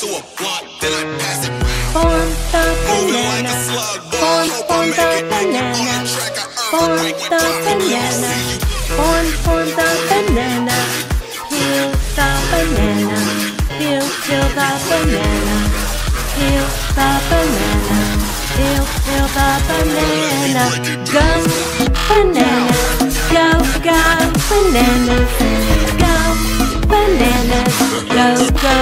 to a blunt, then I pass it round. The Moving like banana. a slug, Hope I make the it, make it. On banana. the track, I Form earthquake the with time. banana. Form, form the banana. Peel the banana. Peel, peel the banana. Peel the banana. Peel, peel the banana. Go, banana. Go, go, bananas. Go, bananas. Go, go,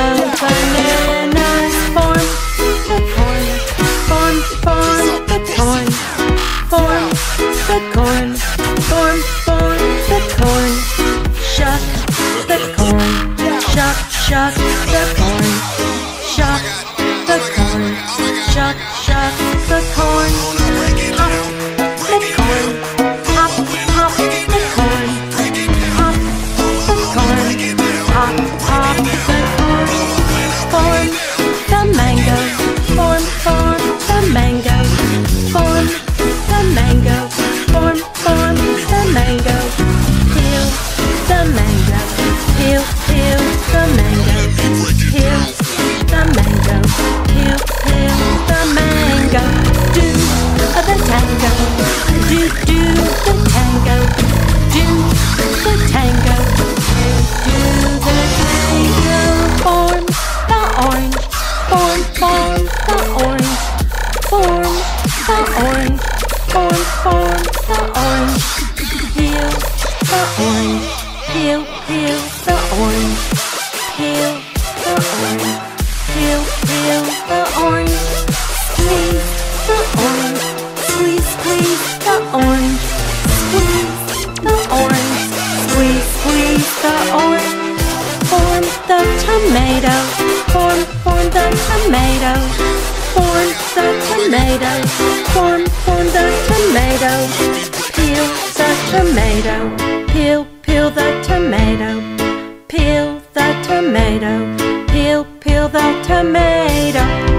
Shuck the corn. Shuck the corn. Shuck, shuck The orange. Peel the orange. Peel, peel the orange. Peel the orange. Peel, peel the orange. Squeeze the orange. Squeeze, squeeze the orange. Squeeze the orange. Squeeze, squeeze the orange. The tomato. Tomato. Form, form the tomato. Peel the tomato. Peel, peel the tomato. Peel the tomato. Peel, peel the tomato.